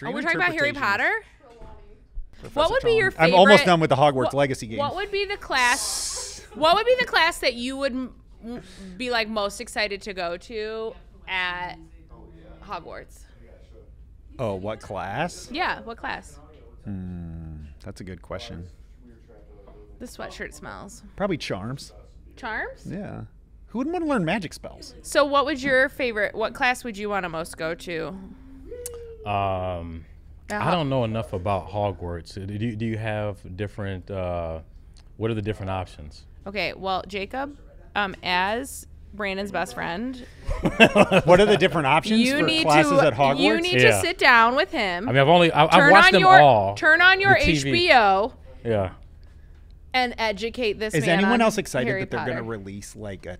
Dream Oh, we're talking about Harry. Potter. What would be your favorite? I'm almost done with the Hogwarts what- Legacy game. What would be the class? What would be the class that you would be like most excited to go to at Hogwarts? Oh, what class? Yeah, what class? Hmm, that's a good question. The sweatshirt smells. Probably charms. Charms. Yeah. Who wouldn't want to learn magic spells? So, what would your favorite? What class would you want to most go to? Um, I don't know enough about Hogwarts. Do you, do you have different? Uh, what are the different options? Okay, well, Jacob, um, as Brandon's best friend, What are the different options you for need classes to at Hogwarts? you need Yeah. to sit down with him. I mean, I've only I, I've turn watched on them your all. turn on your the HBO Yeah. and educate this Is man anyone on else excited Harry that they're going to release like a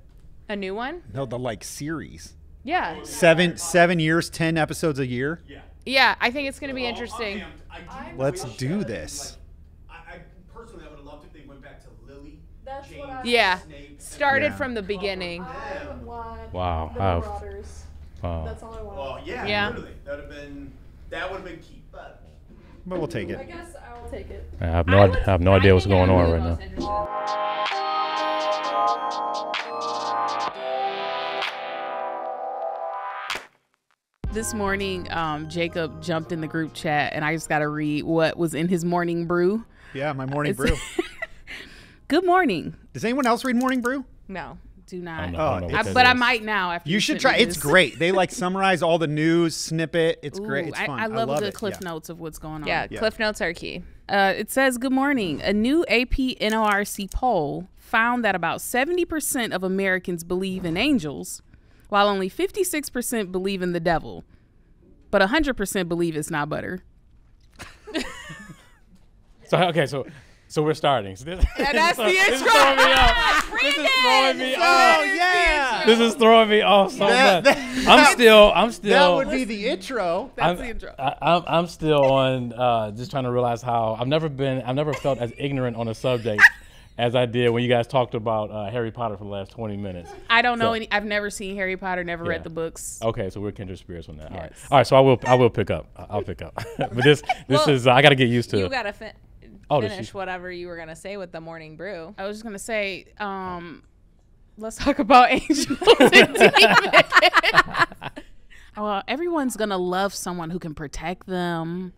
a new one? no the like series? Yeah, Seven seven years, ten episodes a year. yeah. I think it's going to be interesting. Let's do this. I, I personally, I would have loved if they went back to Lily. That's James, what I Yeah, Snape, started Yeah. from the beginning. I want Wow. the Marauders. Wow. That's all I want. Well, yeah, Yeah. literally, that would have been that would have been key. But But we'll take it. I guess I'll take it. I have no, I I have no idea what's going on right now. This morning, um, Jacob jumped in the group chat, and I just got to read what was in his morning brew. Yeah, my morning brew. Good morning. Does anyone else read morning brew? No, Do I not. don't know, Oh, I don't know what that but I might now. After You you should try. It's great. They like summarize all the news, snippet. It's great. Ooh, It's I, fun. I love, a good it. cliff yeah. notes of what's going on. yeah, Yeah. Cliff Notes are key. Uh, it says, Good morning. A new AP NORC poll found that about 70% of Americans believe in angels, while only 56% believe in the devil. But 100% believe it's not butter. So okay, so so we're starting. So this, that's so the this is intro. throwing me off. This is throwing me Oh off. yeah. This is throwing me off so That- much. that- I'm still I'm still. That would be the intro. That's I'm, the intro. I, I'm, I'm still on uh, just trying to realize how I've never been I've never felt as ignorant on a subject as I did when you guys talked about uh, Harry Potter for the last 20 minutes. I don't know any. I've never seen Harry Potter. Never Yeah. read the books. Okay, so we're kindred spirits on that. All right, Yes. all right. So I will I will pick up. I- I'll pick up. but this this Well, is uh, I got to get used to. You gotta fin- Oh, finish she- whatever you were gonna say with the morning brew. I was just gonna say, um, let's talk about angels and demons. well, everyone's gonna love someone who can protect them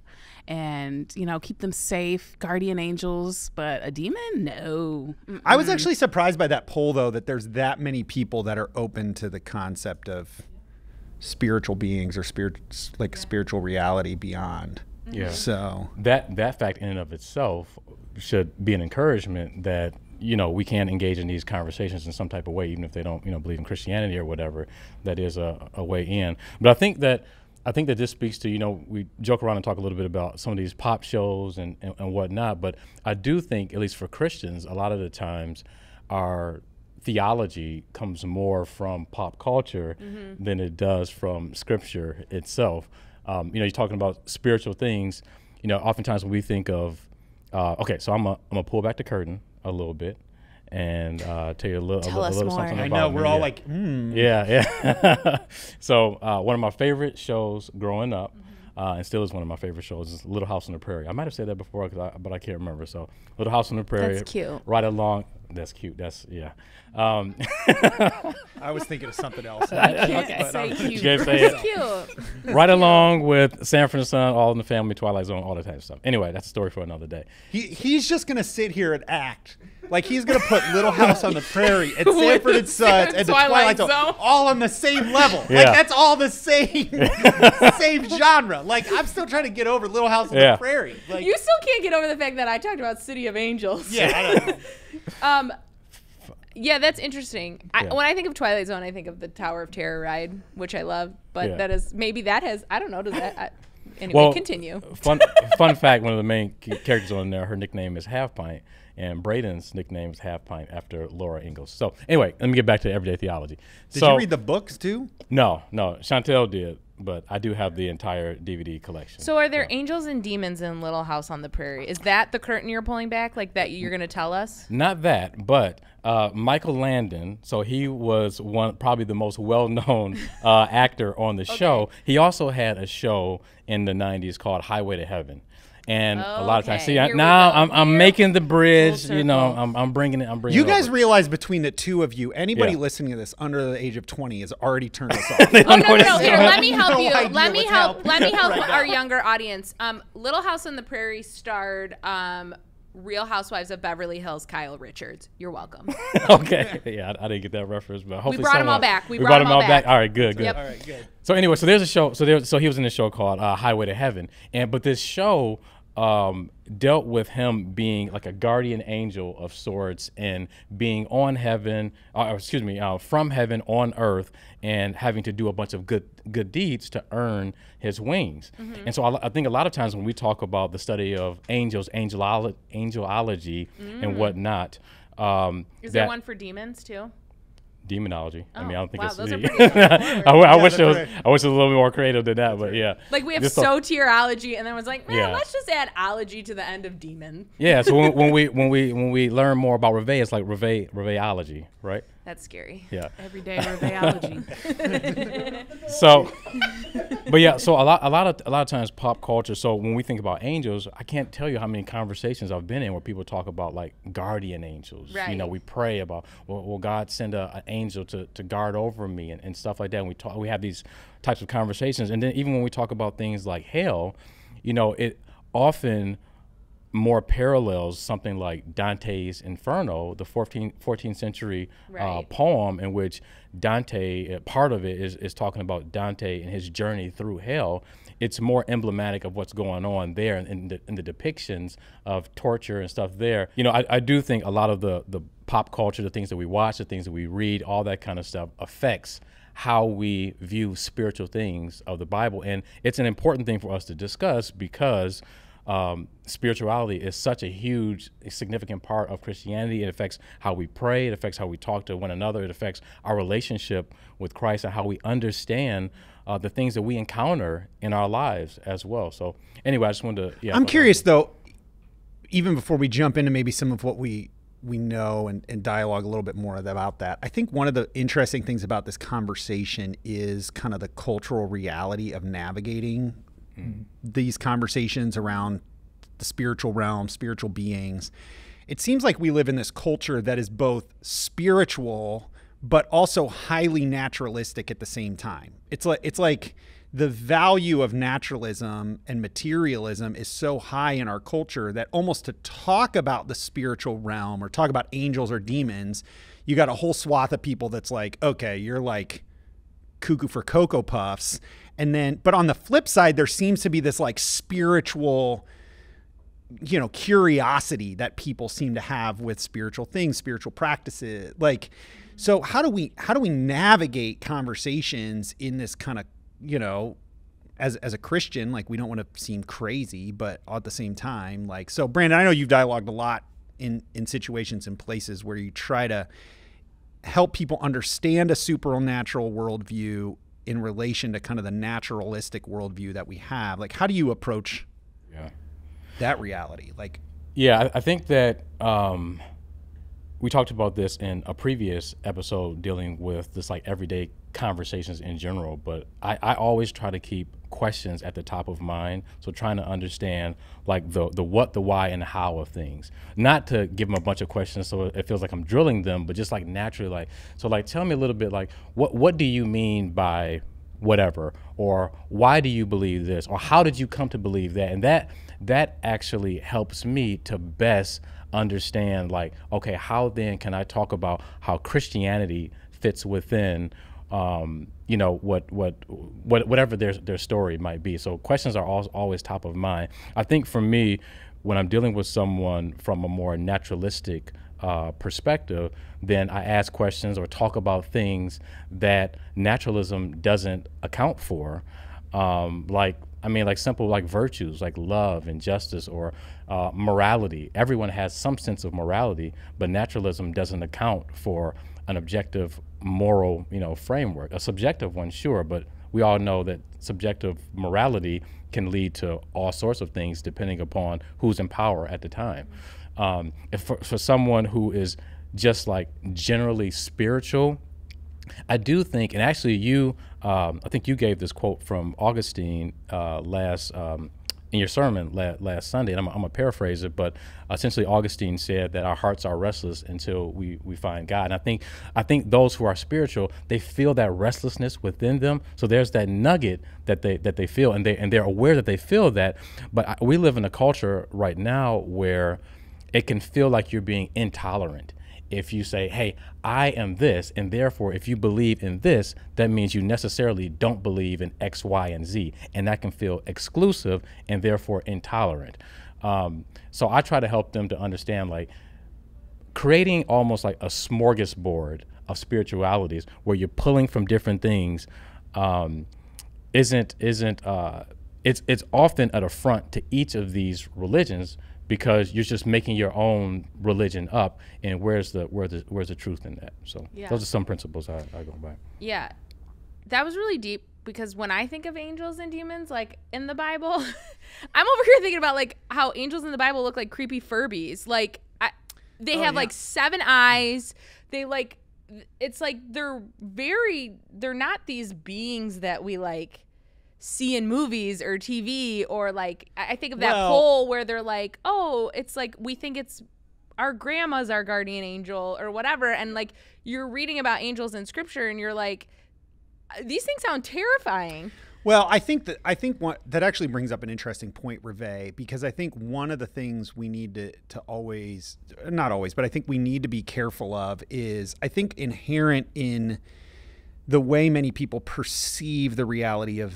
and you know keep them safe, guardian angels. But a demon, no. Mm. I was actually surprised by that poll, though, that there's that many people that are open to the concept of spiritual beings or spirit, like spiritual reality beyond. yeah. So that that fact in and of itself should be an encouragement that you know we can engage in these conversations in some type of way even if they don't you know believe in christianity or whatever that is a, a way in but i think that i think that this speaks to you know we joke around and talk a little bit about some of these pop shows and, and, and whatnot but i do think at least for christians a lot of the times our theology comes more from pop culture than it does from scripture itself. Um, you know, you're talking about spiritual things. You know, oftentimes when we think of, uh, okay, so I'm I'm gonna pull back the curtain a little bit and uh, tell you a little, a, Tell li- a us little more. something I about know me. we're all Yeah. like, hmm. Yeah, yeah. so uh, one of my favorite shows growing up, uh, and still is one of my favorite shows, is Little House on the Prairie. I might have said that before, 'cause I, but I can't remember. So Little House on the Prairie. That's cute. Right along. That's cute. That's yeah. Um, I was thinking of something else. Can't say cute. you can't say it. Cute. right along with Sanford and Son, All in the Family, Twilight Zone, all that type of stuff. Anyway, that's a story for another day. He, he's just gonna sit here and act like he's gonna put Little House on the Prairie and Sanford and Sons and the Twilight Twilight Zone Zone. all on the same level. Like that's all the same same genre. Like I'm still trying to get over Little House on Yeah. the Prairie. Like You still can't get over the fact that I talked about City of Angels. yeah, I don't know. Um, yeah, that's interesting. I, Yeah. when I think of Twilight Zone, I think of the Tower of Terror ride, which I love. But Yeah. that is maybe that has I don't know. Does that I, anyway? continue. Fun, fun fact: one of the main characters on there, her nickname is Half Pint, and Braden's nickname is Half Pint after Laura Ingalls. So anyway, let me get back to everyday theology. Did so, you read the books too? No, no, Chantel did, but I do have the entire DVD collection. So are there angels and demons in Little House on the Prairie? Is that the curtain you're pulling back, like that you're gonna tell us? Not that, but uh, Michael Landon. So he was one, probably the most well-known uh, actor on the show. He also had a show in the '90s called Highway to Heaven. And a lot of times, see, I- now. I'm, I'm making the bridge. You know. I'm, I'm bringing it. I'm bringing. You it guys over. realize between the two of you, anybody Yeah. listening to this under the age of 20 has already turned us off. Oh no, no, no! Here, let me help you. idea Let me what's help. Let me help right our younger audience. Um, Little House on the Prairie starred um, Real Housewives of Beverly Hills, Kyle Richards. You're welcome. okay. Yeah, I, I didn't get that reference, but hopefully brought 'em all someone- back. We We, brought brought 'em them all all back. back. All right, good, good. Yep. All right, good. So anyway, so there's a show. So there, so he was in a show called uh, Highway to Heaven, and but this show um, dealt with him being like a guardian angel of sorts and being on heaven, uh, excuse me, uh, from heaven on earth, and having to do a bunch of good good deeds to earn his wings. Mm-hmm. And so I, I think a lot of times when we talk about the study of angels, angelolo- angelology, and whatnot. Um, Mm. Is there that- one for demons too? Demonology. I mean, I don't oh, think wow, it's. those are yeah. pretty good I, w- I wish it was. right. I wish it was a little more creative than that, but yeah. Like we have Just so- soteriology, and then was like, man, Yeah. let's just add ology to the end of demon. Yeah. So when, when we when we when we learn more about Ravae, it's like Ravae Reveology, right? That's scary. Yeah. Everyday we're biology. So, but yeah. So a lot a lot of a lot of times pop culture. So when we think about angels, I can't tell you how many conversations I've been in where people talk about like guardian angels. Right. You know, we pray about well, will God send a, an angel to, to guard over me and, and stuff like that. And we talk we have these types of conversations. And then even when we talk about things like hell, you know, it often more parallels something like Dante's Inferno, the 14th, 14th century uh, poem in which Dante, uh, part of it is, is talking about Dante and his journey through hell. It's more emblematic of what's going on there in, in, the, in the depictions of torture and stuff there. You know, I, I do think a lot of the, the pop culture, the things that we watch, the things that we read, all that kind of stuff affects how we view spiritual things of the Bible. And it's an important thing for us to discuss because um, spirituality is such a huge, significant part of Christianity. It affects how we pray, it affects how we talk to one another, it affects our relationship with Christ and how we understand uh, the things that we encounter in our lives as well. So, anyway, I just wanted to. Yeah, I'm curious though, even before we jump into maybe some of what we we know and, and dialogue a little bit more about that. I think one of the interesting things about this conversation is kind of the cultural reality of navigating Mm-hmm. these conversations around the spiritual realm, spiritual beings. It seems like we live in this culture that is both spiritual but also highly naturalistic at the same time. It's like it's like the value of naturalism and materialism is so high in our culture that almost to talk about the spiritual realm or talk about angels or demons, you got a whole swath of people that's like, okay, you're like cuckoo for cocoa puffs and then but on the flip side there seems to be this like spiritual you know curiosity that people seem to have with spiritual things spiritual practices. Like so how do we how do we navigate conversations in this kind of you know as as a christian like we don't want to seem crazy but at the same time like so brandon i know you've dialogued a lot in in situations and places where you try to help people understand a supernatural worldview in relation to kind of the naturalistic worldview that we have like how do you approach Yeah. that reality like Yeah, I, I think that um, we talked about this in a previous episode dealing with this like everyday conversations in general. But I, I always try to keep questions at the top of mind. So trying to understand like the the what, the why, and the how of things. Not to give them a bunch of questions so it feels like I'm drilling them, but just like naturally like so like tell me a little bit like what what do you mean by whatever or why do you believe this or how did you come to believe that and that that actually helps me to best understand like okay how then can i talk about how christianity fits within um, you know what what what whatever their their story might be so questions are al- always top of mind i think for me when i'm dealing with someone from a more naturalistic uh, perspective, then I ask questions or talk about things that naturalism doesn't account for. Um, like, I mean, like simple like virtues, like love and justice or uh, morality. Everyone has some sense of morality, but naturalism doesn't account for an objective moral, you know, framework. A subjective one, sure, but we all know that subjective morality can lead to all sorts of things depending upon who's in power at the time. Um, for, for someone who is just like generally spiritual, I do think, and actually, you, um, I think you gave this quote from Augustine uh, last um, in your sermon la- last Sunday, and I'm, I'm gonna paraphrase it, but essentially, Augustine said that our hearts are restless until we, we find God. And I think I think those who are spiritual, they feel that restlessness within them. So there's that nugget that they that they feel, and they and they're aware that they feel that. But I, we live in a culture right now where it can feel like you're being intolerant if you say, hey, I am this, and therefore, if you believe in this, that means you necessarily don't believe in X, Y, and Z. And that can feel exclusive and therefore intolerant. Um, so I try to help them to understand like creating almost like a smorgasbord of spiritualities where you're pulling from different things um, isn't isn't uh, it's it's often an affront to each of these religions because you're just making your own religion up and where's the where the where's the truth in that so Yeah. those are some principles I, I go by Yeah. That was really deep because when I think of angels and demons, like in the Bible, I'm over here thinking about like how angels in the Bible look like creepy Furbies. Like I, they oh, have yeah. like seven eyes. They like it's like they're very they're not these beings that we like see in movies or TV or like I think of that Well- poll where they're like, "Oh, it's like we think it's our grandma's our guardian angel or whatever." And like you're reading about angels in scripture and you're like uh, these things sound terrifying. Well, I think that I think what that actually brings up an interesting point, Ravae, because I think one of the things we need to to always not always, but I think we need to be careful of is I think inherent in the way many people perceive the reality of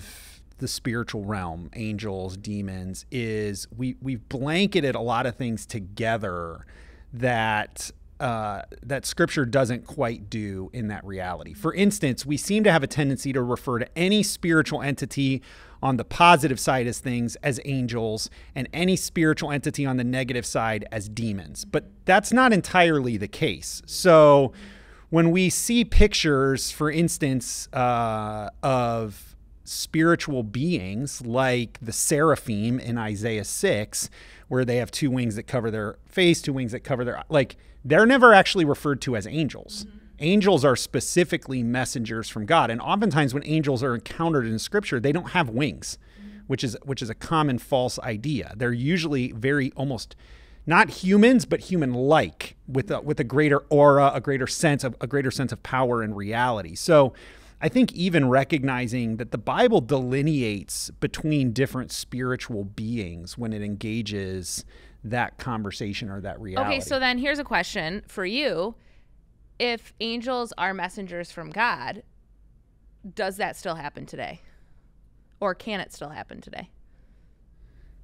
the spiritual realm, angels, demons, is we we've blanketed a lot of things together that uh, that Scripture doesn't quite do in that reality. For instance, we seem to have a tendency to refer to any spiritual entity on the positive side as things as angels, and any spiritual entity on the negative side as demons. But that's not entirely the case. So when we see pictures, for instance, uh, of spiritual beings like the seraphim in Isaiah 6, where they have two wings that cover their face, two wings that cover their like they're never actually referred to as angels. Mm-hmm. Angels are specifically messengers from God, and oftentimes when angels are encountered in Scripture, they don't have wings, mm-hmm. which is which is a common false idea. They're usually very almost not humans, but human-like, with a, with a greater aura, a greater sense of a greater sense of power and reality. So, I think even recognizing that the Bible delineates between different spiritual beings when it engages that conversation or that reality. Okay, so then here's a question for you. If angels are messengers from God, does that still happen today? Or can it still happen today?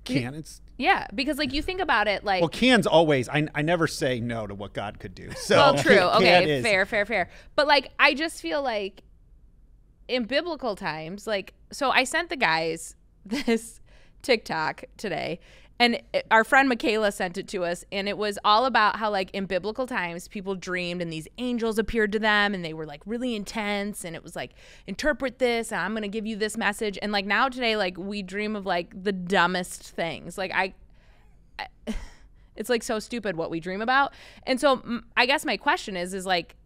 can it's Yeah, because like you think about it like well, can's always. I, I never say no to what God could do. So well, true. Okay, fair, fair, fair. But like, I just feel like in biblical times, like, so I sent the guys this TikTok today, and our friend Michaela sent it to us, and it was all about how, like, in biblical times, people dreamed and these angels appeared to them, and they were like really intense, and it was like, interpret this, and I'm gonna give you this message, and like now today, like, we dream of like the dumbest things. Like, I it's like so stupid what we dream about. And so I guess my question is is like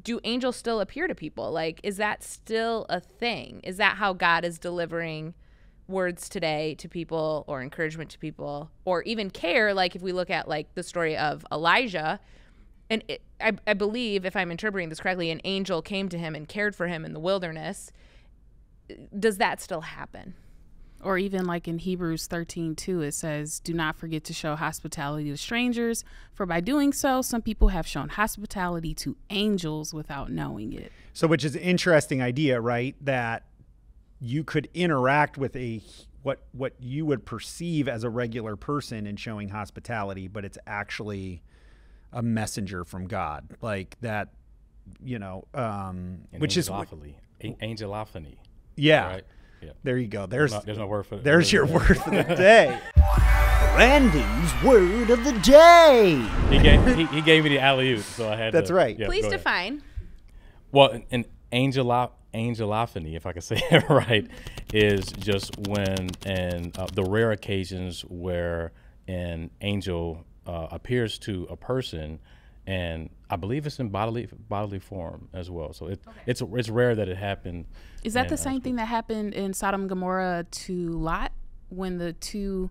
do angels still appear to people? Like is that still a thing? Is that how God is delivering words today to people or encouragement to people or even care like if we look at like the story of Elijah and it, I, I believe if I'm interpreting this correctly an angel came to him and cared for him in the wilderness does that still happen? Or even like in Hebrews 13, 2, it says, Do not forget to show hospitality to strangers, for by doing so, some people have shown hospitality to angels without knowing it. So, which is an interesting idea, right? That you could interact with a what what you would perceive as a regular person in showing hospitality, but it's actually a messenger from God, like that. You know, um, which is angelophany. A- angelophany yeah. right yeah There you go. There's no, there's no word for it. there's your word for the day. Randy's word of the day. he gave he, he gave me the alley oop so I had That's to- right. yeah, Please go ahead. define. Well, an- an angelo angelophany, if I can say it right, is just when and uh, the rare occasions where an angel uh, appears to a person, and I believe it's in bodily bodily form as well. So it, it's it's rare that it happened. Is that the same thing that happened in Sodom and Gomorrah to Lot when the two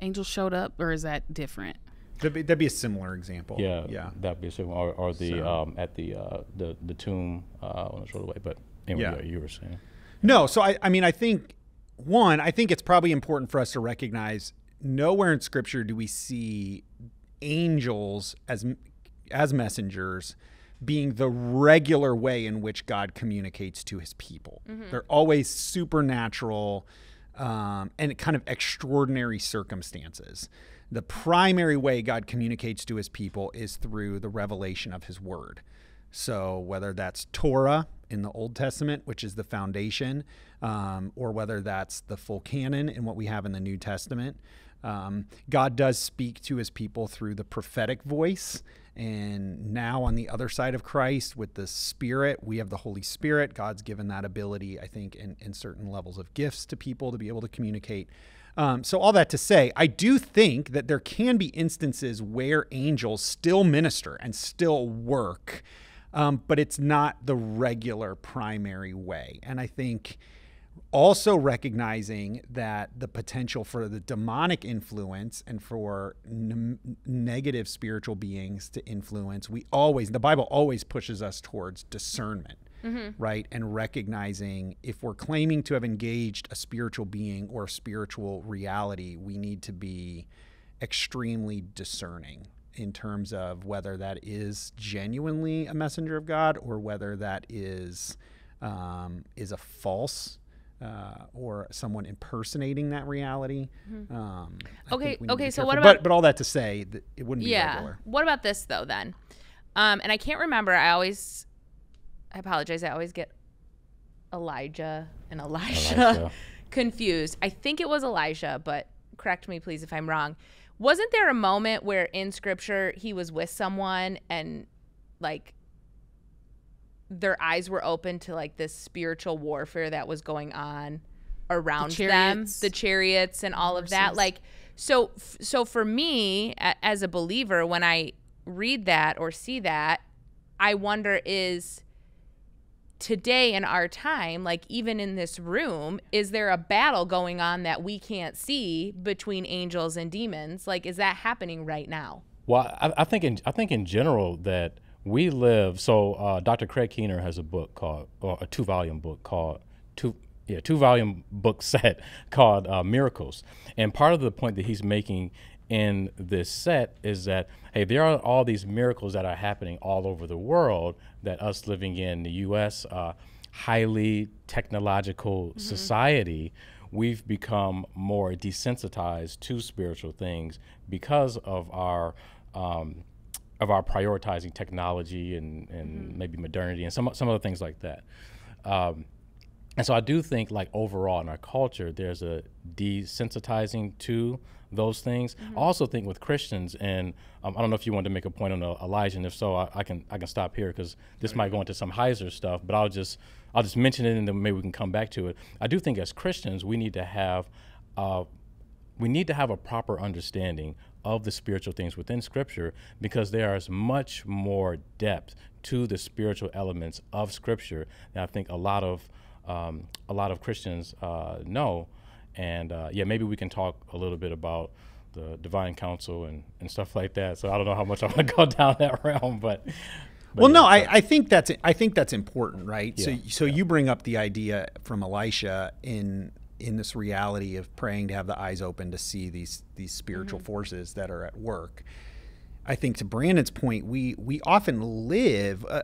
angels showed up, or is that different? That'd be, that'd be a similar example. Yeah, Yeah. that'd be similar. Or, or the So- um, at the uh, the the tomb uh, on the short way. But anyway, Yeah. yeah, you were saying. No, so I, I mean, I think one, I think it's probably important for us to recognize nowhere in Scripture do we see angels as as messengers being the regular way in which God communicates to His people. They're always supernatural um, and kind of extraordinary circumstances. The primary way God communicates to His people is through the revelation of His Word. So whether that's Torah in the Old Testament, which is the foundation, um, or whether that's the full canon in what we have in the New Testament, um, God does speak to his people through the prophetic voice. And now on the other side of Christ with the Spirit, we have the Holy Spirit. God's given that ability, I think, in, in certain levels of gifts to people to be able to communicate. Um, so, all that to say, I do think that there can be instances where angels still minister and still work, um, but it's not the regular primary way. And I think also recognizing that the potential for the demonic influence and for negative spiritual beings to influence, we always, the Bible always pushes us towards discernment. Right. And recognizing if we're claiming to have engaged a spiritual being or a spiritual reality, we need to be extremely discerning in terms of whether that is genuinely a messenger of God or whether that is um, is a false uh, or someone impersonating that reality. Um, Okay, think we need to okay, so what about- but all that to say that it wouldn't be yeah. regular. What about this though then? Um, and I can't remember. I always, I apologize. I always get Elijah and Elisha Elisha. confused. I think it was Elijah, but correct me please if I'm wrong. Wasn't there a moment where in Scripture he was with someone and like their eyes were open to like this spiritual warfare that was going on around them, the chariots and all of that. Like, so, so for me as a believer, when I read that or see that, I wonder is today in our time, like even in this room, is there a battle going on that we can't see between angels and demons? Like, is that happening right now? Well, I, I think in I think in general that we live. So uh, Dr. Craig Keener has a book called, or a two volume book called two. Yeah, two volume book set called uh, Miracles, and part of the point that he's making in this set is that hey, there are all these miracles that are happening all over the world that us living in the U.S. Uh, highly technological society, we've become more desensitized to spiritual things because of our um, of our prioritizing technology and, and maybe modernity and some some other things like that. Um, and so I do think, like overall in our culture, there's a desensitizing to those things. I also think with Christians, and um, I don't know if you wanted to make a point on uh, Elijah, and if so, I, I can I can stop here because this might go into some Heiser stuff. But I'll just I'll just mention it, and then maybe we can come back to it. I do think as Christians, we need to have uh, we need to have a proper understanding of the spiritual things within Scripture because there is much more depth to the spiritual elements of Scripture that I think a lot of um, a lot of Christians uh, know. And uh, yeah, maybe we can talk a little bit about the divine council and, and stuff like that. So I don't know how much I want to go down that realm, but, but Well, yeah, no, I, I think that's I think that's important, right? Yeah, So Yeah, so you bring up the idea from Elisha in in this reality of praying to have the eyes open to see these these spiritual forces that are at work. I think to Brandon's point, we we often live uh,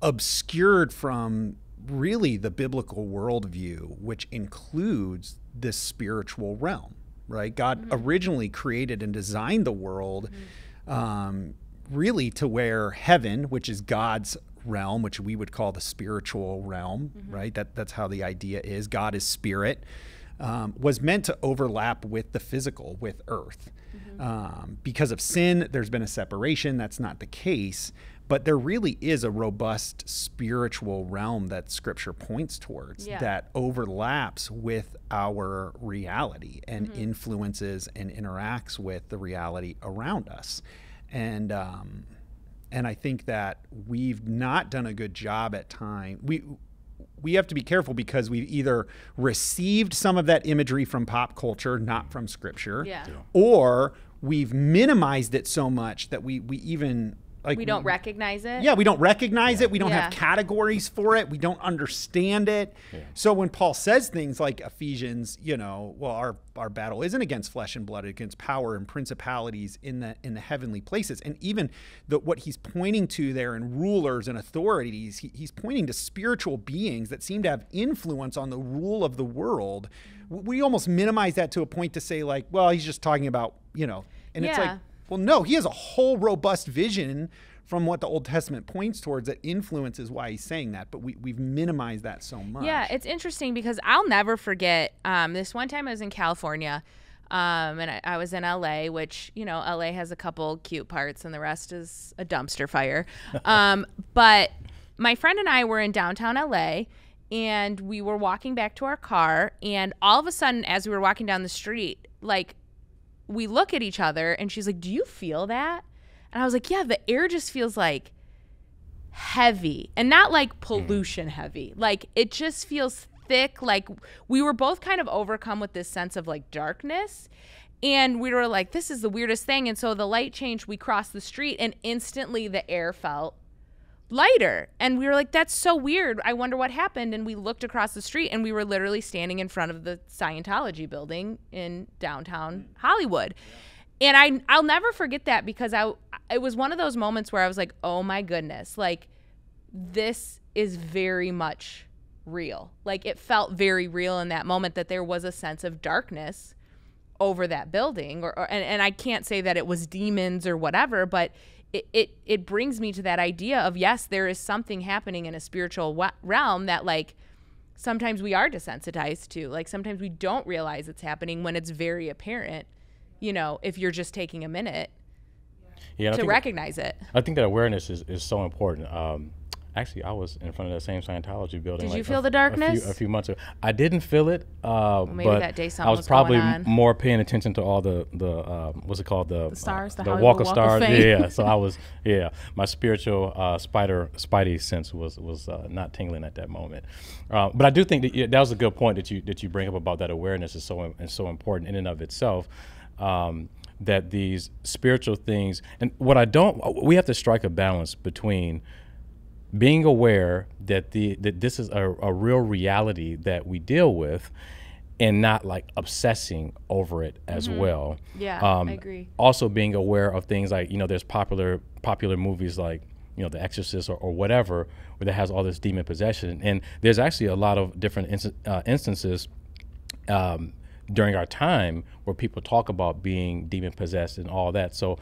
obscured from really the biblical worldview, which includes this spiritual realm, right? God originally created and designed the world um, really to where heaven, which is God's realm, which we would call the spiritual realm, right? That that's how the idea is. God is spirit. Um, was meant to overlap with the physical, with earth. Um, because of sin, there's been a separation. That's not the case. but there really is a robust spiritual realm that scripture points towards Yeah. that overlaps with our reality and Mm-hmm. influences and interacts with the reality around us. And um, and I think that we've not done a good job at time. We we have to be careful because we've either received some of that imagery from pop culture, not from scripture, Yeah. Yeah. or we've minimized it so much that we we even like We don't recognize it. yeah, we don't recognize it. We don't have categories for it. We don't understand it. So when Paul says things like Ephesians, you know, well, our our battle isn't against flesh and blood, it's against power and principalities in the in the heavenly places. And even the what he's pointing to there in rulers and authorities, he, he's pointing to spiritual beings that seem to have influence on the rule of the world. We almost minimize that to a point to say like, well, he's just talking about, you know, and it's like Yeah. Well, no, he has a whole robust vision from what the Old Testament points towards that influences why he's saying that, but we, we've minimized that so much. Yeah, it's interesting because I'll never forget um, this one time I was in California. Um, and I, I was in LA, which, you know, LA has a couple cute parts and the rest is a dumpster fire. Um, but my friend and I were in downtown LA and we were walking back to our car. And all of a sudden, as we were walking down the street, like we look at each other and she's like, Do you feel that? And I was like, Yeah, the air just feels like heavy and not like mm. pollution heavy. Like it just feels thick. Like we were both kind of overcome with this sense of like darkness. And we were like, this is the weirdest thing. And so the light changed. We crossed the street and instantly the air felt lighter. And we were like, that's so weird. I wonder what happened. And we looked across the street and we were literally standing in front of the Scientology building in downtown mm. Hollywood. And I I'll never forget that because I it was one of those moments where I was like, "Oh my goodness. Like this is very much real." Like it felt very real in that moment that there was a sense of darkness over that building or, or and, and I can't say that it was demons or whatever, but it, it it brings me to that idea of yes, there is something happening in a spiritual wa- realm that like sometimes we are desensitized to. Like sometimes we don't realize it's happening when it's very apparent, you know, if you're just taking a minute Yeah, to recognize it. I think that awareness is, is so important. Um, actually, I was in front of that same Scientology building. Did you feel a- the a few- darkness? A few, months ago. I didn't feel it. Uh, maybe but that day I something was was going probably more paying attention to all the the um, what's it called the the stars, the the Walk of Walk of Stars. Yeah, so I was yeah. My spiritual uh, spider spidey sense was was uh, not tingling at that moment. Uh, but I do think that yeah, that was a good point that you that you bring up about that awareness is so is so important in and of itself. Um, that these spiritual things and what I don't we have to strike a balance between being aware that the that this is a, a real reality that we deal with and not like obsessing over it as well Mm-hmm. Yeah, um, I agree. also being aware of things like you know there's popular popular movies like you know the exorcist or, or whatever where that has all this demon possession and there's actually a lot of different inst- uh, instances um, during our time where people talk about being demon possessed and all that. So,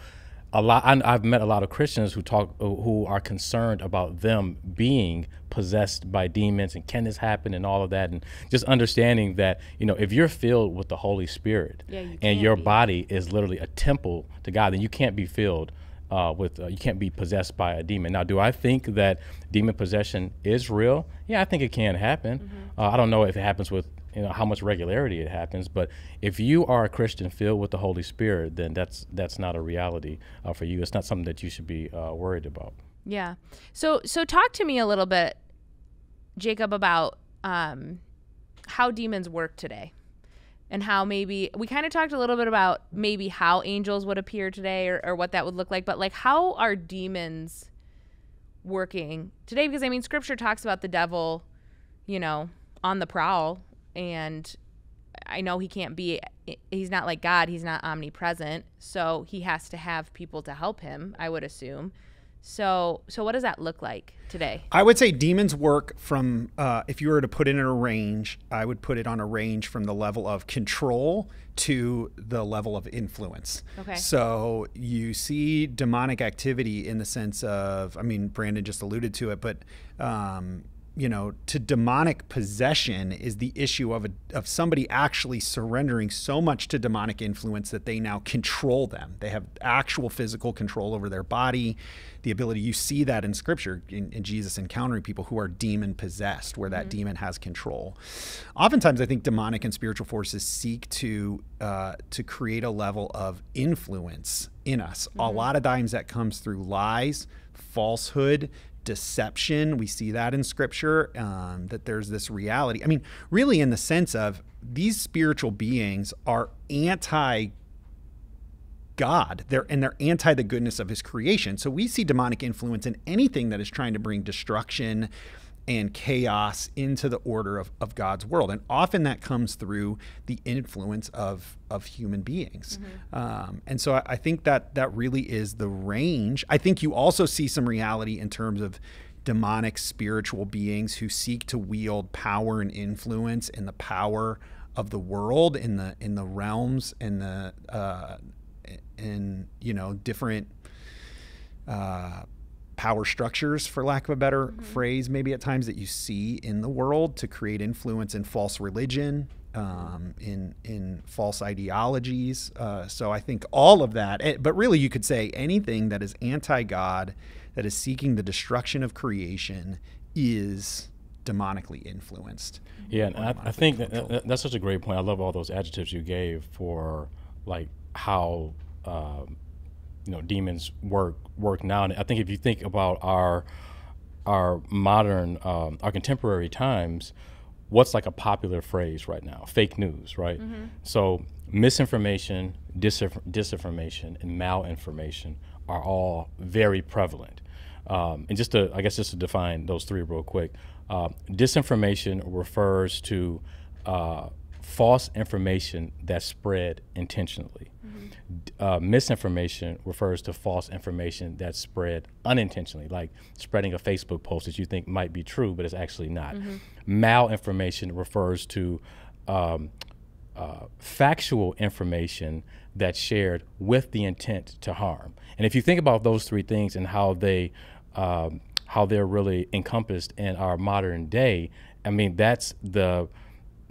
a lot. I, I've met a lot of Christians who talk who are concerned about them being possessed by demons and can this happen and all of that, and just understanding that you know if you're filled with the Holy Spirit Yeah, you and your be. body is literally a temple to God, then you can't be filled. Uh, with uh, you can't be possessed by a demon. Now, do I think that demon possession is real? Yeah, I think it can happen. Mm-hmm. Uh, I don't know if it happens with you know how much regularity it happens, but if you are a Christian filled with the Holy Spirit, then that's that's not a reality uh, for you. It's not something that you should be uh, worried about. Yeah. So so talk to me a little bit, Jacob, about um, how demons work today, and how maybe we kind of talked a little bit about maybe how angels would appear today, or, or what that would look like. But like, how are demons working today? Because I mean, Scripture talks about the devil, you know, on the prowl, and I know he can't be. He's not like God. He's not omnipresent, so he has to have people to help him. I would assume. So, so what does that look like today? I would say demons work from, uh, if you were to put it in a range, I would put it on a range from the level of control to the level of influence. Okay. So you see demonic activity in the sense of, I mean, Brandon just alluded to it, but um, you know, to demonic possession is the issue of a, of somebody actually surrendering so much to demonic influence that they now control them. They have actual physical control over their body, the ability. You see that in Scripture in, in Jesus encountering people who are demon possessed, where that demon has control. Oftentimes, I think demonic and spiritual forces seek to uh, to create a level of influence in us. A lot of times that comes through lies, falsehood, deception. We see that in scripture, um, that there's this reality. I mean, really, in the sense of these spiritual beings are anti God. They're and they're anti the goodness of his creation. So we see demonic influence in anything that is trying to bring destruction and chaos into the order of, of God's world. And often that comes through the influence of of human beings. Um, and so I, I think that that really is the range. I think you also see some reality in terms of demonic spiritual beings who seek to wield power and influence in the power of the world in the in the realms in the uh, in you know different uh, power structures, for lack of a better phrase, maybe at times that you see in the world to create influence in false religion, um, in in false ideologies. Uh, so I think all of that, eh, but really you could say anything that is anti-God, that is seeking the destruction of creation, is demonically influenced. Yeah, and I, I think that, that- that's such a great point. I love all those adjectives you gave for like how um, you know demons work work now. And I think if you think about our our modern um, our contemporary times, what's like a popular phrase right now? Fake news, right? So misinformation, disinf- disinformation, and malinformation are all very prevalent. Um, and just to, I guess, just to define those three real quick, uh, disinformation refers to uh, false information that's spread intentionally. D- Uh, misinformation refers to false information that's spread unintentionally, like spreading a Facebook post that you think might be true, but it's actually not. Malinformation refers to um, uh, factual information that's shared with the intent to harm. And if you think about those three things and how they um, how they're really encompassed in our modern day, I mean that's the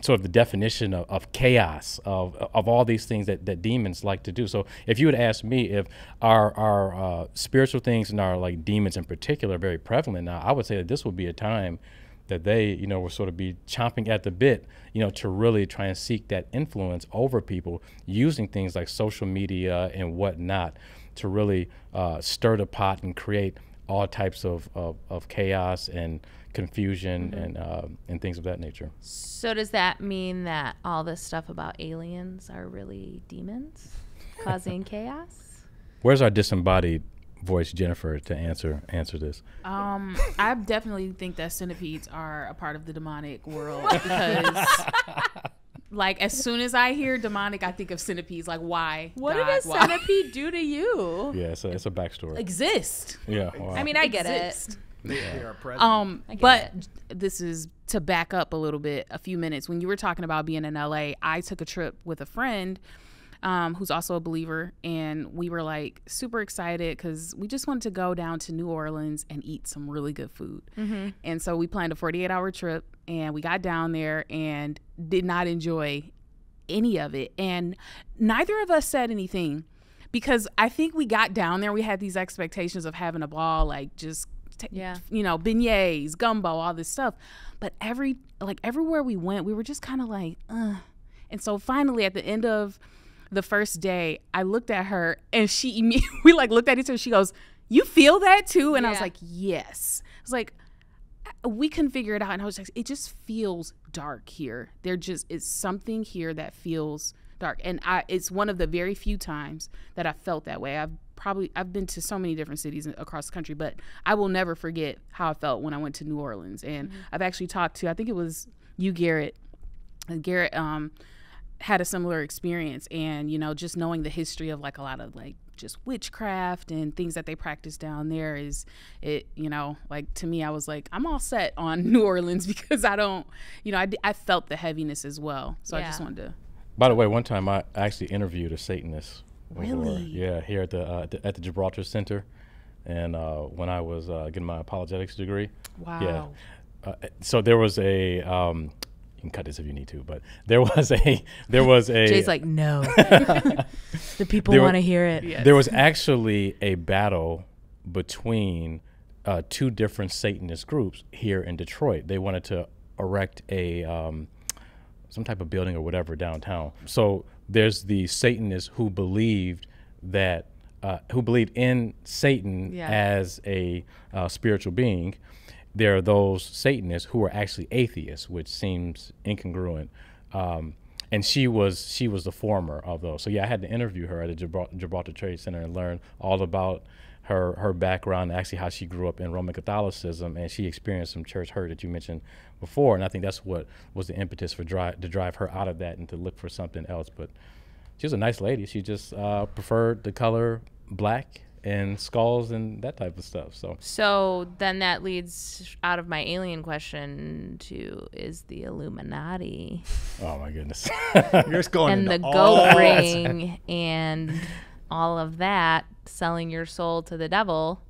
sort of the definition of, of chaos of, of all these things that, that demons like to do. So if you would ask me if our our uh, spiritual things and our like demons in particular are very prevalent now, I would say that this would be a time that they, you know, will sort of be chomping at the bit, you know, to really try and seek that influence over people using things like social media and whatnot to really uh, stir the pot and create all types of, of, of chaos and confusion and uh, and things of that nature. So does that mean that all this stuff about aliens are really demons causing chaos? Where's our disembodied voice, Jennifer, to answer answer this? Um, I definitely think that centipedes are a part of the demonic world because, like, as soon as I hear demonic, I think of centipedes. Like, why? What God, did a why? centipede do to you? Yeah, it's a, it's a backstory. exist? yeah, wow. I mean, I get Exist. They are present. Um, get but this is to back up a little bit, a few minutes. When you were talking about being in LA, I took a trip with a friend um, who's also a believer, and we were like super excited because we just wanted to go down to New Orleans and eat some really good food. And so we planned a 48 hour trip, and we got down there and did not enjoy any of it. And neither of us said anything because I think we got down there. We had these expectations of having a ball, like just, ta- Yeah. you know, beignets, gumbo, all this stuff. But every, like everywhere we went, we were just kind of like, uh. And so finally, at the end of the first day, I looked at her and she, we like looked at each other. She goes, You feel that too? And I was like, Yes. I was like, we couldn't figure it out and i was like it just feels dark here there just is something here that feels dark and i it's one of the very few times that i felt that way i've probably i've been to so many different cities across the country but i will never forget how i felt when i went to new orleans. And i've actually talked to i think it was you garrett. And garrett um had a similar experience and you know just knowing the history of like a lot of like just witchcraft and things that they practice down there is it you know like to me i was like i'm all set on new orleans because i don't you know i, I felt the heaviness as well. So i just wanted to By the way, one time I actually interviewed a Satanist. Before. Really? Yeah, here at the, uh, the at the Gibraltar Center, and uh, when I was uh, getting my apologetics degree. wow Yeah. uh, so there was a. Um, you can cut this if you need to, but there was a there was a Jay's like, no. the people want to hear it. there was actually a battle between uh, two different Satanist groups here in Detroit. They wanted to erect a um, some type of building or whatever downtown. So there's the Satanists who believed that uh, who believed in Satan Yeah. as a uh, spiritual being. There are those Satanists who are actually atheists, which seems incongruent. Um, and she was she was the former of those. So yeah, I had to interview her at the Gibraltar, Gibraltar Trade Center and learn all about her her background, actually how she grew up in Roman Catholicism, and she experienced some church hurt that you mentioned before. And I think that's what was the impetus for drive to drive her out of that and to look for something else. But she was a nice lady. She just uh, preferred the color black and skulls and that type of stuff. So So then that leads out of my alien question to is the Illuminati oh my goodness. You're just going and the into all goat that. ring and all of that selling your soul to the devil.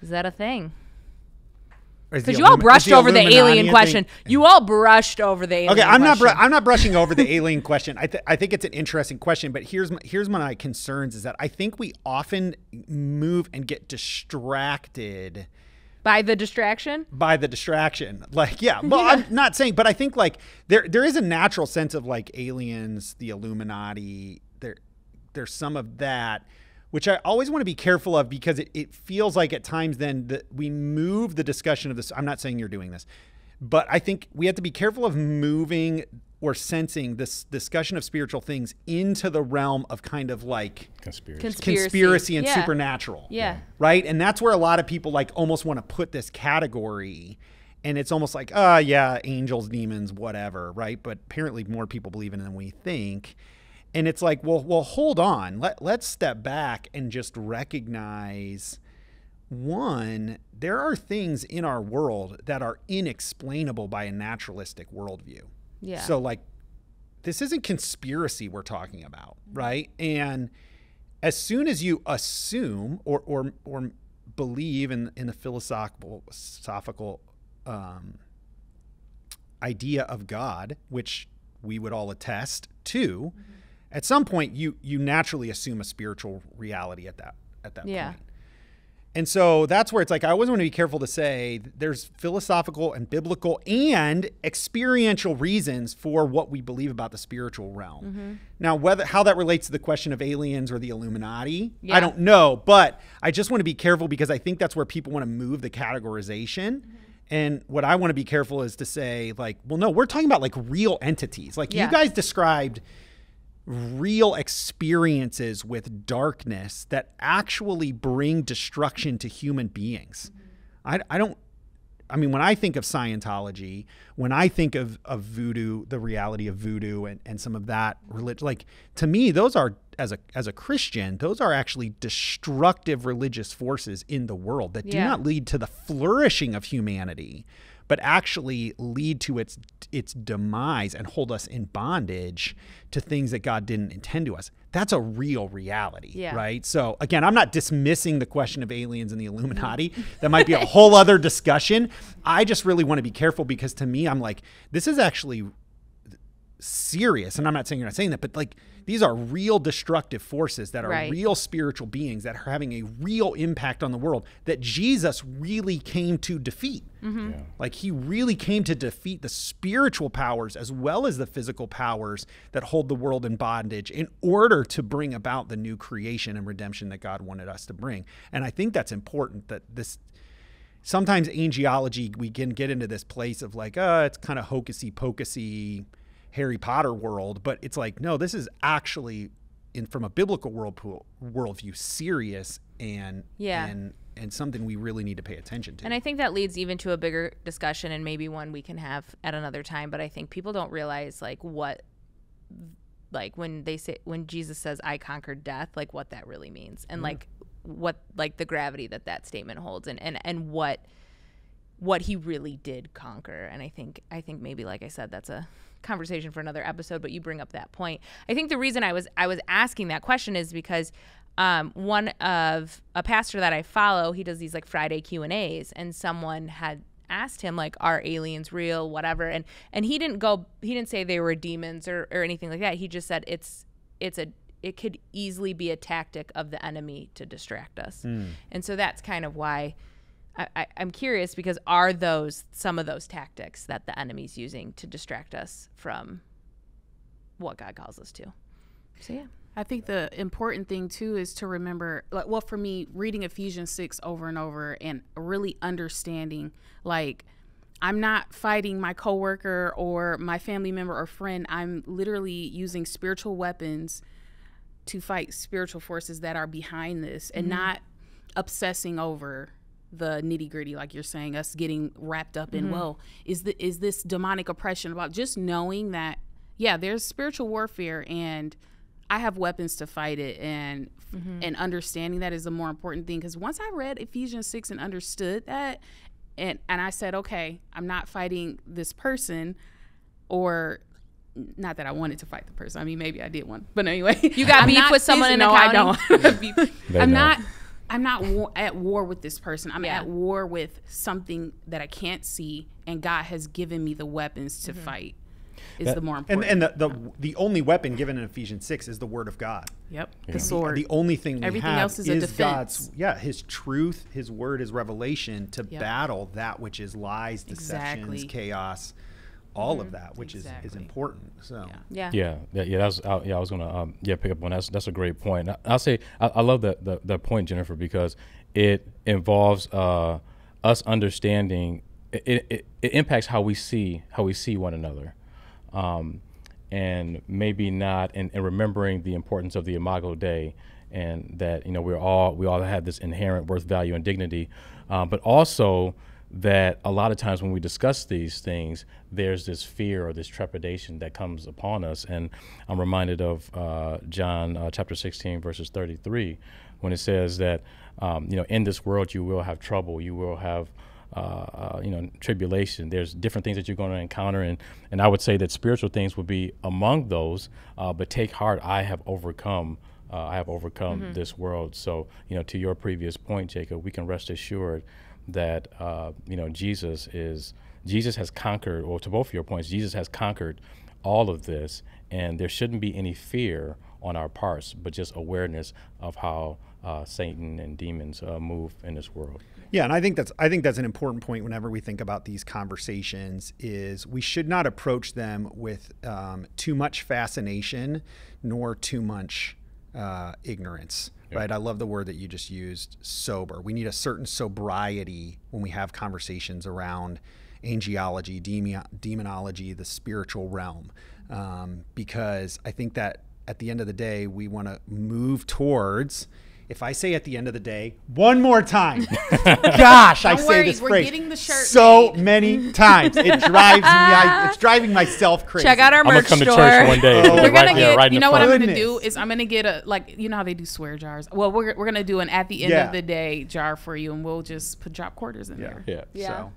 Is that a thing? Or is the Because you all brushed over the alien thing? question. You all brushed over the alien Okay, I'm not. Br- I'm not brushing over the alien question. I, th- I think it's an interesting question, but here's my, here's my concerns: is that I think we often move and get distracted By the distraction? by the distraction. Like, yeah, well, I'm not saying, but I think like there there is a natural sense of like aliens, the Illuminati. There, there's some of that, which I always want to be careful of because it, it feels like at times then that we move the discussion of this. I'm not saying you're doing this, but I think we have to be careful of moving or sensing this discussion of spiritual things into the realm of kind of like Conspiracy. Conspiracy. conspiracy and Yeah. supernatural. Yeah. Right? And that's where a lot of people like almost want to put this category and it's almost like, ah, yeah, angels, demons, whatever, right? But apparently more people believe in it than we think. And it's like, well, well, hold on. Let let's step back and just recognize one, there are things in our world that are inexplainable by a naturalistic worldview. Yeah. So like this isn't conspiracy we're talking about, right? And as soon as you assume or or or believe in in the philosophical philosophical um, idea of God, which we would all attest to, at some point you you naturally assume a spiritual reality at that at that Yeah. point. And so that's where it's like I always want to be careful to say there's philosophical and biblical and experiential reasons for what we believe about the spiritual realm. Mm-hmm. Now, whether how that relates to the question of aliens or the Illuminati, Yeah. I don't know, but I just want to be careful because I think that's where people want to move the categorization. Mm-hmm. And what I want to be careful is to say like, well, no, we're talking about like real entities. Like Yeah. you guys described real experiences with darkness that actually bring destruction to human beings. I, I don't, I mean, when I think of Scientology, when I think of, of voodoo, the reality of voodoo and, and some of that religion, like to me, those are, as a, as a Christian, those are actually destructive religious forces in the world that do Yeah. not lead to the flourishing of humanity, but actually lead to its its demise and hold us in bondage to things that God didn't intend to us. That's a real reality, Yeah. right? So again, I'm not dismissing the question of aliens and the Illuminati. That might be a whole other discussion. I just really want to be careful because to me, I'm like, this is actually serious and i'm not saying you're not saying that but like these are real destructive forces that are Right. real spiritual beings that are having a real impact on the world that jesus really came to defeat. Like he really came to defeat the spiritual powers as well as the physical powers that hold the world in bondage in order to bring about the new creation and redemption that god wanted us to bring. And i think that's important that this sometimes angelology we can get into this place of like uh it's kind of hocusy pocusy harry potter world but it's like no this is actually in from a biblical world worldview serious and Yeah. and and something we really need to pay attention to And I think that leads even to a bigger discussion and maybe one we can have at another time. But I think people don't realize like what, like when they say, when Jesus says, I conquered death, like what that really means and like what, like the gravity that that statement holds and, and, and what, what he really did conquer. And I think, I think maybe, like I said, that's a conversation for another episode, but you bring up that point. I think the reason I was, I was asking that question is because um, one of a pastor that I follow, he does these like Friday Q and A's, and someone had asked him like, "Are aliens real?" Whatever, and and he didn't go. He didn't say they were demons or or anything like that. He just said it's it's a it could easily be a tactic of the enemy to distract us, and so that's kind of why. I, I, I'm curious because are those some of those tactics that the enemy's using to distract us from what God calls us to? So yeah. I think the important thing too is to remember, like, well, for me, reading Ephesians 6 over and over and really understanding, like, I'm not fighting my coworker or my family member or friend. I'm literally using spiritual weapons to fight spiritual forces that are behind this and mm-hmm. not obsessing over the nitty gritty, like you're saying, us getting wrapped up in, mm-hmm. well, is the is this demonic oppression about just knowing that, yeah, there's spiritual warfare and I have weapons to fight it and mm-hmm. and understanding that is the more important thing because once I read Ephesians 6 and understood that and and I said, okay, I'm not fighting this person or not that I wanted to fight the person. I mean, maybe I did one, but anyway, You got I'm beef not with someone phys- in no, I don't. Beef. I'm know. not. I'm not war- at war with this person. I'm Yeah. at war with something that I can't see, and God has given me the weapons to mm-hmm. fight. Is the more important. and the, the the only weapon given in Ephesians six is the word of God. yep, Yeah. the sword. The only thing we Everything have else is a God's defense. yeah, his truth, his word, his revelation to Yep. battle that which is lies, deceptions, Exactly. chaos, all of that, which is is important. So Yeah. Yeah. Yeah, yeah, yeah. That's I, yeah. I was gonna um, yeah pick up on. That's, that's a great point. I, I'll say I, I love that, that that point, Jennifer, because it involves uh, us understanding. It, it it impacts how we see how we see one another, um, and maybe not and, and remembering the importance of the Imago Dei, and that you know we're all we all have this inherent worth, value, and dignity, um, but also that a lot of times when we discuss these things, there's this fear or this trepidation that comes upon us. And I'm reminded of uh, John uh, chapter 16, verses 33, when it says that, um, you know, in this world you will have trouble, you will have, uh, uh, you know, tribulation. There's different things that you're going to encounter. And, and I would say that spiritual things would be among those, uh, but take heart, I have overcome. Uh, I have overcome this world. So, you know, to your previous point, Jacob, we can rest assured that uh, you know Jesus is Jesus has conquered, or to both of your points, Jesus has conquered all of this, and there shouldn't be any fear on our parts, but just awareness of how uh, Satan and demons uh, move in this world. Yeah, and I think that's I think that's an important point whenever we think about these conversations is we should not approach them with um, too much fascination nor too much uh, ignorance. Right, I love the word that you just used, sober. We need a certain sobriety when we have conversations around angelology, demonology, the spiritual realm, um, because I think that at the end of the day, we want to move towards. If I say at the end of the day, one more time, gosh, I Don't say worry, this we're phrase getting the shirt so made. many times. It drives me. I, it's driving myself crazy. Check out our I'm gonna merch come to store. church one day. Oh, We're right gonna there, get, right you know what I'm gonna do is I'm gonna get a like you know how they do swear jars. Well, we're, we're gonna do an at the end Yeah. of the day jar for you, and we'll just put drop quarters in there. Yeah. Yeah. So,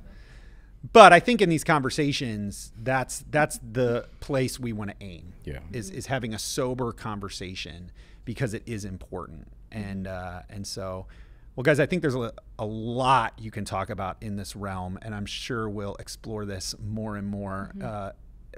but I think in these conversations, that's that's the place we want to aim. Yeah. Is is having a sober conversation because it is important, and uh, and so, well, guys, I think there's a, a lot you can talk about in this realm, and I'm sure we'll explore this more and more. Uh,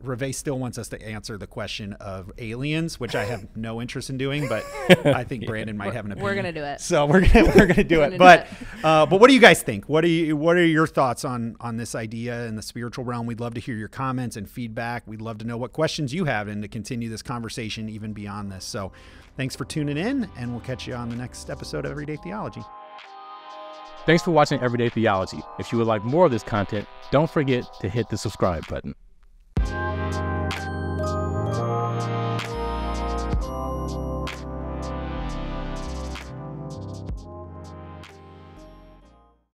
Ravae still wants us to answer the question of aliens, which I have no interest in doing, but I think Brandon might have an opinion. We're gonna do it. So we're gonna we're gonna do We're it. gonna But do uh, but what do you guys think? What do you what are your thoughts on on this idea in the spiritual realm? We'd love to hear your comments and feedback. We'd love to know what questions you have and to continue this conversation even beyond this. So thanks for tuning in, and we'll catch you on the next episode of Everyday Theology. Thanks for watching Everyday Theology. If you would like more of this content, don't forget to hit the subscribe button.